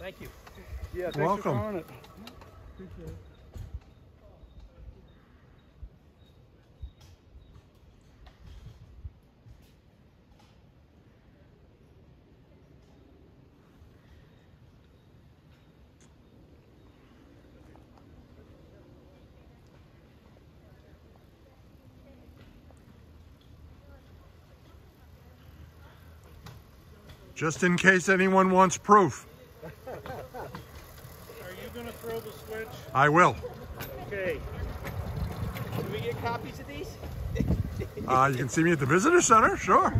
Thank you. Yeah, thanks Welcome. for throwing it. Appreciate it. Just in case anyone wants proof, Are you gonna throw the switch? I will. Okay. Can we get copies of these? Uh, you can see me at the visitor center, sure.